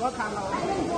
我看看，我看看。